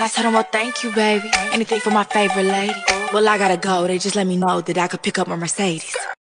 And I told him, well, oh, thank you, baby. Anything for my favorite lady. Well, I gotta go. They just let me know that I could pick up my Mercedes.